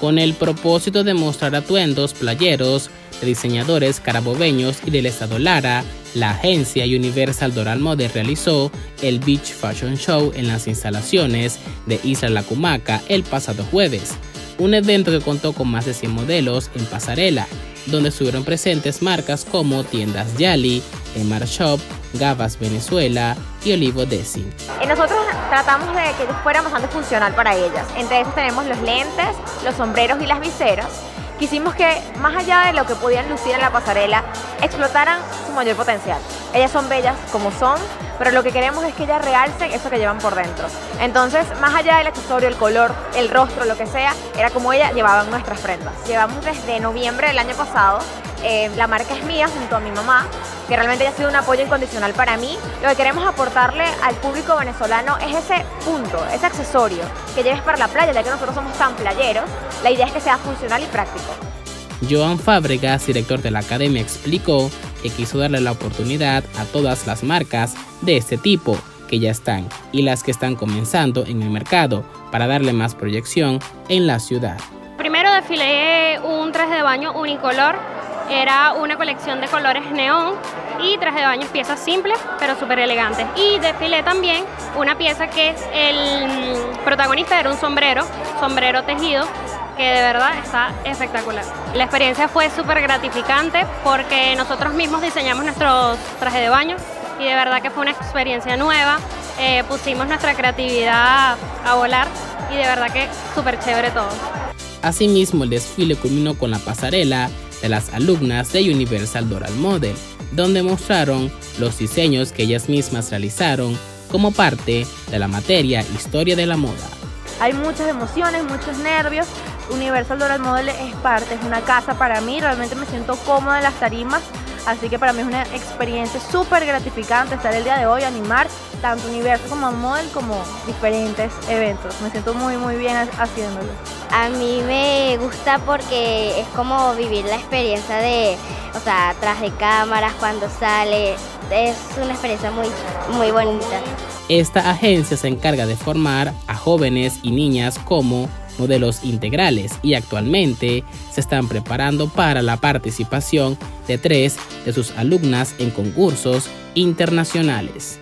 con el propósito de mostrar atuendos playeros de diseñadores carabobeños y del estado Lara, la agencia Universal Doral Model realizó el Beach Fashion Show en las instalaciones de Isla La Cumaca el pasado jueves, un evento que contó con más de 100 modelos en pasarela, donde estuvieron presentes marcas como Tiendas Yali, Emar Shop, Gavas Venezuela y Olivo Desi. Nosotros tratamos de que fuera bastante funcional para ellas. Entre esos tenemos los lentes, los sombreros y las viseras quisimos que más allá de lo que podían lucir en la pasarela, explotaran su mayor potencial. Ellas son bellas como son, pero lo que queremos es que ellas realcen eso que llevan por dentro. Entonces, más allá del accesorio, el color, el rostro, lo que sea, era como ellas llevaban nuestras prendas. Llevamos desde noviembre del año pasado, eh, la marca es mía junto a mi mamá, que realmente ha sido un apoyo incondicional para mí. Lo que queremos aportarle al público venezolano es ese punto, ese accesorio que lleves para la playa, ya que nosotros somos tan playeros. La idea es que sea funcional y práctico. Joan Fábregas, director de la academia, explicó que quiso darle la oportunidad a todas las marcas de este tipo que ya están y las que están comenzando en el mercado para darle más proyección en la ciudad. Primero desfilé un traje de baño unicolor era una colección de colores neón y traje de baño piezas simples pero súper elegantes. Y desfilé también una pieza que es el protagonista, era un sombrero, sombrero tejido, que de verdad está espectacular. La experiencia fue súper gratificante porque nosotros mismos diseñamos nuestros trajes de baño y de verdad que fue una experiencia nueva. Eh, pusimos nuestra creatividad a volar y de verdad que súper chévere todo. Asimismo, el desfile culminó con la pasarela de las alumnas de Universal Doral Model, donde mostraron los diseños que ellas mismas realizaron como parte de la materia Historia de la Moda. Hay muchas emociones, muchos nervios. Universal Doral Model es parte, es una casa para mí, realmente me siento cómoda en las tarimas, así que para mí es una experiencia súper gratificante estar el día de hoy, animar tanto Universo como Model como diferentes eventos. Me siento muy muy bien haciéndolo. A mí me gusta porque es como vivir la experiencia de, o sea, tras de cámaras, cuando sale. Es una experiencia muy, muy bonita. Esta agencia se encarga de formar a jóvenes y niñas como modelos integrales y actualmente se están preparando para la participación de tres de sus alumnas en concursos internacionales.